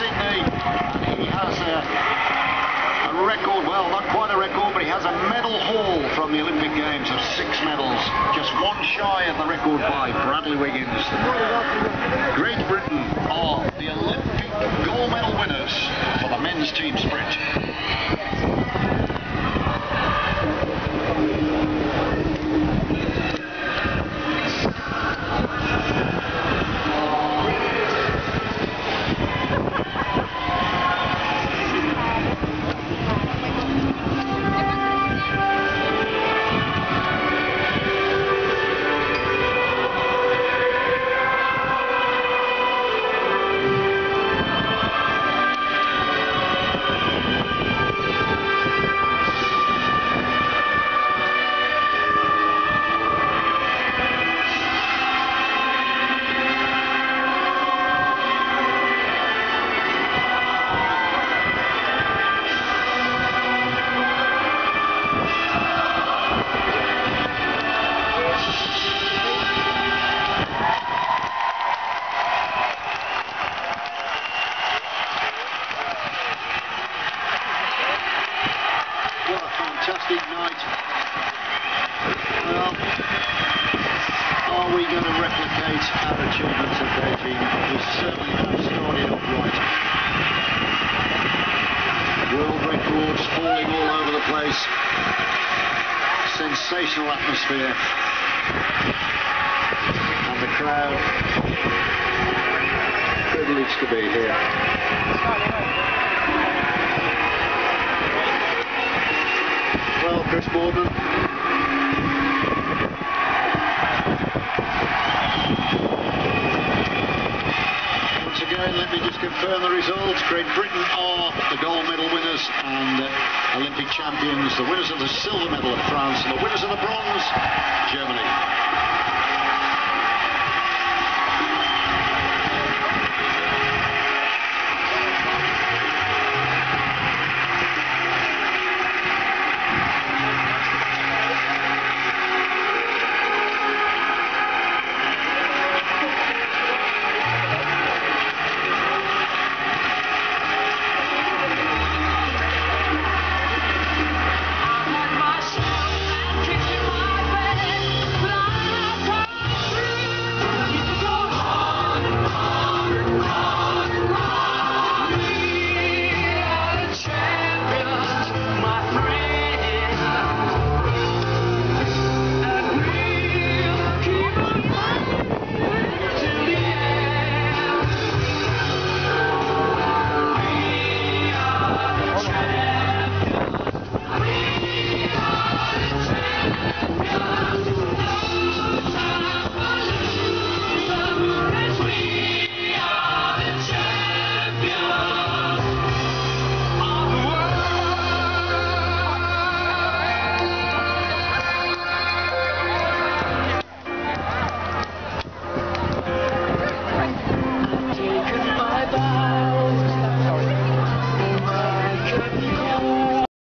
Sydney. He has a, a, record, well, not quite a record, but he has a medal haul from the Olympic Games of six medals. Just one shy of the record by Bradley Wiggins. Great Britain are the Olympic gold medal winners for the men's team sprint. Fantastic night. Well, are we going to replicate our achievements at Beijing? We certainly have started off right. World records falling all over the place. Sensational atmosphere. And the crowd privileged to be here. Well, Chris Boardman. Once again, let me just confirm the results. Great Britain are the gold medal winners and uh, Olympic champions. The winners of the silver medal of France and the winners of the bronze, Germany.